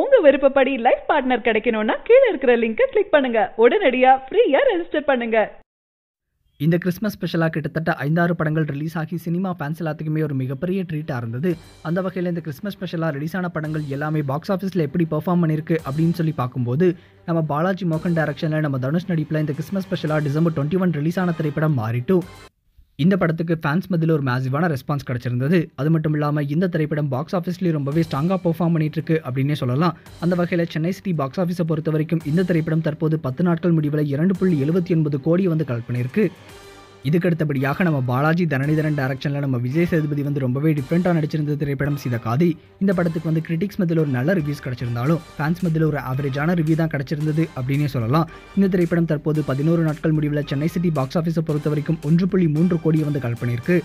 உங்க விருப்பப்படி life partner கிடைக்கணும்னா கீழே இருக்கிற லிங்கை கிளிக் பண்ணுங்க. உடனடியா ஃப்ரீயா ரெஜிஸ்டர் பண்ணுங்க. இந்த கிறிஸ்மஸ் ஸ்பெஷலாக கிட்டத்தட்ட ஐந்தாறு படங்கள் ரிலீஸ் ஆகி சினிமா ஃபேன்ஸ் எல்லாத்துக்குமே ஒரு மிகப்பெரிய ட்ரீட்டாக இருந்தது. அந்த வகையில் இந்த கிறிஸ்மஸ் ஸ்பெஷலாக ரிலீஸ் ஆன படங்கள் எல்லாமே பாக்ஸ் ஆஃபீஸில் எப்படி பெர்ஃபார்ம் பண்ணியிருக்கு அப்படின்னு சொல்லி பார்க்கும்போது நம்ம பாலாஜி மோகன் டைரக்ஷனில் நம்ம தனுஷ் நடிப்பில் இந்த கிறிஸ்மஸ் ஸ்பெஷலாக டிசம்பர் டுவெண்ட்டி ஒன் ரிலீஸ் ஆன திரைப்படம் மாறிட்டு இந்த படத்துக்கு ஃபேன்ஸ் மத்தியில் ஒரு மேசிவான ரெஸ்பான்ஸ் கிடச்சிருந்தது. அது மட்டும் இல்லாமல் இந்த திரைப்படம் பாக்ஸ் ஆஃபீஸ்லேயும் ரொம்பவே ஸ்ட்ராங்காக பெர்ஃபார்ம் பண்ணிட்டு இருக்கு அப்படின்னே சொல்லலாம். அந்த வகையில் சென்னை சிட்டி பாக்ஸ் ஆஃபீஸை பொறுத்த வரைக்கும் இந்த திரைப்படம் தற்போது பத்து நாட்கள் முடிவில் இரண்டு புள்ளி எழுபத்தி ஒன்பது கோடி வந்து கலெக்ட் பண்ணியிருக்கு. இதுக்கு அடுத்தபடியாக நம்ம பாலாஜி தனனிதரன் டேரக்ஷனில் நம்ம விஜய் சேதுபதி வந்து ரொம்பவே டிஃப்ரெண்ட்டாக நடிச்சிருந்த திரைப்படம் சீதகாதி இந்த படத்துக்கு வந்து கிரிட்டிக்ஸ் மத்தியில் ஒரு நல்ல ரிவ்யூஸ் கிடச்சிருந்தாலும் ஃபேன்ஸ் மத்தியில் ஒரு ஆவரேஜான ரிவ்யூ தான் கிடச்சிருந்தது அப்படின்னே சொல்லலாம். இந்த திரைப்படம் தற்போது பதினோரு நாட்கள் முடிவில் சென்னை சிட்டி பாக்ஸ் ஆஃபீஸை பொறுத்த வரைக்கும் ஒன்று புள்ளி மூன்று கோடியை வந்து கல் பண்ணியிருக்கு.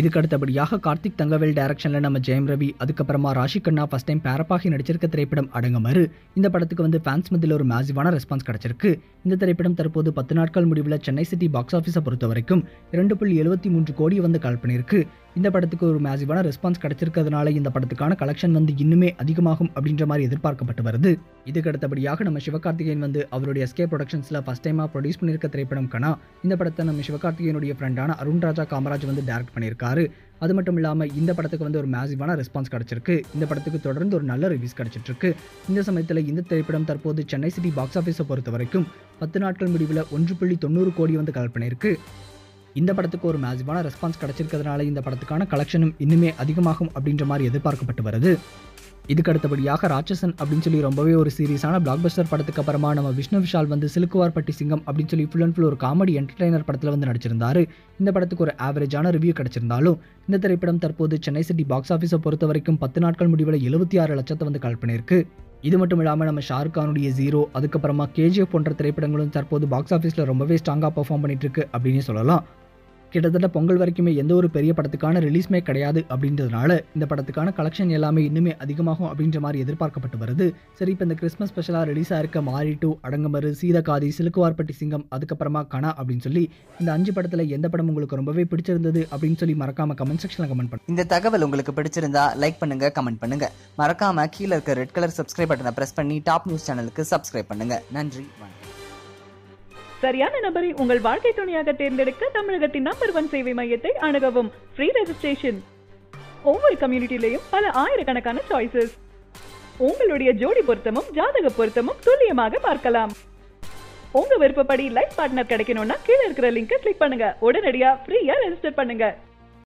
இதுக்கு அடுத்தபடியாக கார்த்திக் தங்கவேல் டைரக்ஷனில் நம்ம ஜெயம் ரவி அதுக்கப்புறமா ராஷி கண்ணா ஃபஸ்ட் டைம் பேரப்பாகி நடிச்சிருக்க திரைப்படம் அடங்கமறு இந்த படத்துக்கு வந்து ஃபேன்ஸ் மத்தியில் ஒரு மேசிவான ரெஸ்பான்ஸ் கிடச்சிருக்கு. இந்த திரைப்படம் தற்போது பத்து நாட்கள் முடிவில் சென்னை சிட்டி பாக்ஸ் ஆஃபீஸை பொறுத்த வரைக்கும் இரண்டு புள்ளி எழுபத்தி மூன்று கோடி வந்து கால் பண்ணியிருக்கு. இந்த படத்துக்கு ஒரு மேசிவான ரெஸ்பான்ஸ் கிடைச்சிருக்கிறதுனால இந்த படத்துக்கான கலெக்ஷன் வந்து இன்னுமே அதிகமாகும் அப்படின்ற மாதிரி எதிர்பார்க்கப்பட்டு வருது. இதுக்கு அடுத்தபடியாக நம்ம சிவகார்த்திகேயன் வந்து அவருடைய எஸ்கே ப்ரொடக்ஷன்ஸில் ஃபஸ்ட் டைமாக ப்ரொடியூஸ் பண்ணியிருக்க திரைப்படம் கனா இந்த படத்தை நம்ம சிவகார்த்திகேயனுடைய ஃப்ரெண்டான அருண் ராஜா காமராஜ் வந்து டேரக்ட் பண்ணியிருக்காரு. அது மட்டும் இல்லாமல் இந்த படத்துக்கு வந்து ஒரு மேசிவான ரெஸ்பான்ஸ் கிடச்சிருக்கு. இந்த படத்துக்கு தொடர்ந்து ஒரு நல்ல ரிவ்யூஸ் கிடச்சிட்ருக்கு. இந்த சமயத்தில் இந்த திரைப்படம் தற்போது சென்னை சிட்டி பாக்ஸ் ஆஃபீஸை பொறுத்த வரைக்கும் பத்து நாட்கள் முடிவில் ஒன்று புள்ளி தொண்ணூறு கோடி வந்து கலெக்ட் பண்ணியிருக்கு. இந்த படத்துக்கு ஒரு மேசிவான ரெஸ்பான்ஸ் கிடைச்சிருக்கிறதுனால இந்த படத்துக்கான கலெக்ஷனும் இன்னுமே அதிகமாகும் அப்படின்ற மாதிரி எதிர்பார்க்கப்பட்டு வருது. இதுக்கு அடுத்தபடியாக ராட்சசன் அப்படின்னு சொல்லி ரொம்பவே ஒரு சீரியஸான பிளாக் பஸ்டர் படத்துக்கு அப்புறமா நம்ம விஷ்ணு விஷால் வந்து சிலுக்குவார்பட்டி சிங்கம் அப்படின்னு சொல்லி ஃபுல் அண்ட் ஃபுல் ஒரு காமெடி என்டர்டைனர் படத்தில் வந்து நடிச்சிருந்தாரு. இந்த படத்துக்கு ஒரு ஆவரேஜான ரிவ்யூ கிடைச்சிருந்தாலும் இந்த திரைப்படம் தற்போது சென்னை சிட்டி பாக்ஸ் ஆஃபீஸை பொறுத்த வரைக்கும் பத்து நாட்கள் முடிவில் எழுபத்தி ஆறு லட்சத்தை வந்து கால் பண்ணியிருக்கு. இது மட்டும் இல்லாமல் நம்ம ஷாருக் கானுடைய ஜீரோ அதுக்கப்புறமா கேஜிஎஃப் போன்ற திரைப்படங்களும் தற்போது பாக்ஸ் ஆஃபீஸில் ரொம்பவே ஸ்ட்ராங்காக பர்ஃபார்ம் பண்ணிட்டு இருக்கு அப்படின்னு சொல்லலாம். கிட்டத்தட்ட பொங்கல் வரைக்குமே எந்த ஒரு பெரிய படத்துக்கான ரிலீஸ்மே கிடையாது அப்படின்றதுனால இந்த படத்துக்கான கலெக்ஷன் எல்லாமே இன்னுமே அதிகமாகும் அப்படின்ற மாதிரி எதிர்பார்க்கப்பட்டு வருது. சரி இப்போ இந்த கிறிஸ்மஸ் ஸ்பெஷலாக ரிலீஸ் ஆயிருக்க மாரி டூ அடங்கமரு சீதகாதி சிலுக்குவார்பட்டி சிங்கம் அதுக்கப்புறமா கணா அப்படின்னு சொல்லி இந்த அஞ்சு படத்தில் எந்த படம் உங்களுக்கு ரொம்பவே பிடிச்சிருந்தது அப்படின்னு சொல்லி மறக்காம கமெண்ட் செக்ஷனில் கமெண்ட் பண்ணுங்க. இந்த தகவல் உங்களுக்கு பிடிச்சிருந்தா லைக் பண்ணுங்க கமெண்ட் பண்ணுங்க. மறக்காம கீழே இருக்க ரெட் கலர் சப்ஸ்கிரைப் பட்டனை பிரஸ் பண்ணி டாப் நியூஸ் சேனலுக்கு சப்ஸ்கிரைப் பண்ணுங்க. நன்றி வணக்கம். சரியான நபரை உங்கள் வாழ்க்கை துணையாக தேர்ந்தெடுக்க தமிழகத்தின் நம்பர் ஒன் சேவை மையத்தை அணுகவும். ஃப்ரீ ரெஜிஸ்ட்ரேஷன் ஒவ்வொரு கம்யூனிட்டிலையும் பல ஆயிரக்கணக்கான சாய்ஸஸ் உங்களுடைய ஜோடி பொருத்தமும் ஜாதக பொருத்தமும் துல்லியமாக பார்க்கலாம். உங்க விருப்பப்படி லைஃப் பார்ட்னர் கிடைக்கணும்னா கீழே இருக்கிற லிங்கை கிளிக் பண்ணுங்க. உடனடியா ஃப்ரீயா ரெஜிஸ்டர் பண்ணுங்க.